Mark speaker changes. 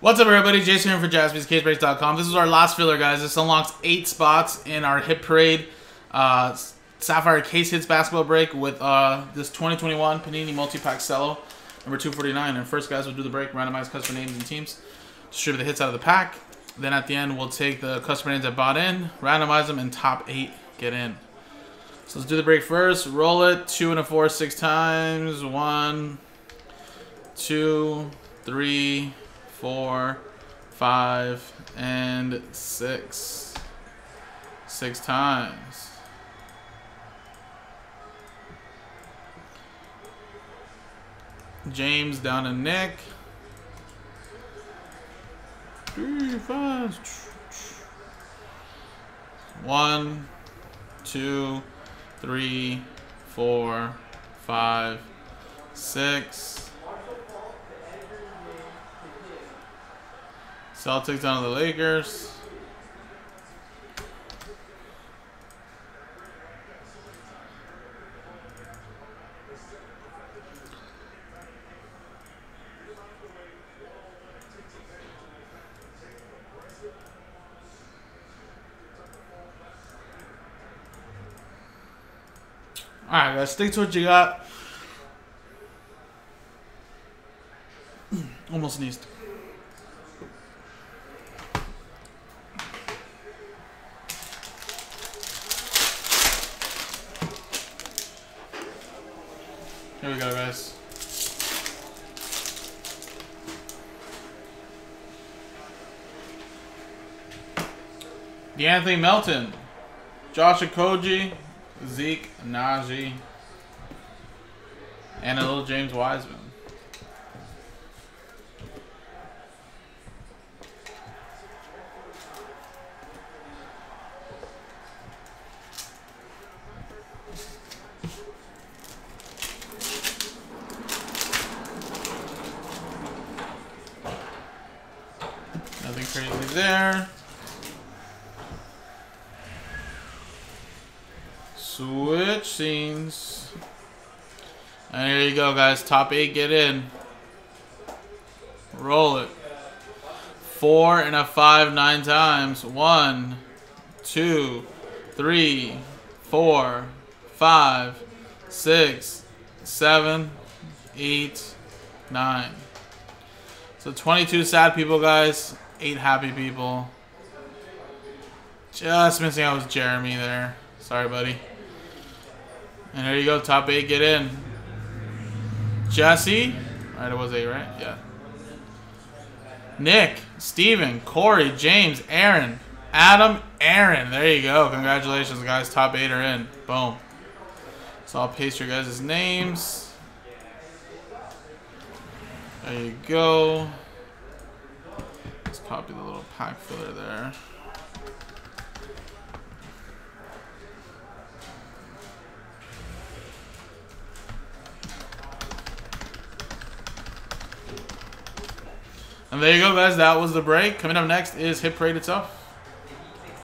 Speaker 1: What's up, everybody? Jason here for JaspysCaseBreaks.com. This is our last filler, guys. This unlocks eight spots in our Hit Parade uh, Sapphire Case Hits basketball break with uh, this 2021 Panini Multi-Pack Cello, number 249. And first, guys, we'll do the break, randomize customer names and teams, distribute the hits out of the pack. Then at the end, we'll take the customer names that bought in, randomize them, and top eight get in. So let's do the break first. Roll it. Two and a four, six times. One, two, three, four, five, and six. Six times. James down to Nick. Three, five. One, two, three, four, five, six. Celtics down to the Lakers. Alright, guys, stick to what you got. Almost sneezed. Here we go, guys. DeAnthony Melton, Josh Okogie, Zeke Nnaji, and a little James Wiseman. Nothing crazy there. Switch scenes. And here you go, guys. Top eight, get in. Roll it. Four and a five, nine times. One, two, three, four, five, six, seven, eight, nine. So 22 sad people, guys. Eight happy people. Just missing out was Jeremy there. Sorry, buddy. And there you go, top eight, get in. Jesse. Alright, it was eight, right? Yeah. Nick, Steven, Corey, James, Aaron, Adam, Aaron. There you go. Congratulations, guys. Top eight are in. Boom. So I'll paste your guys' names. There you go. There. And there you go, guys. That was the break. Coming up next is Hit Parade itself.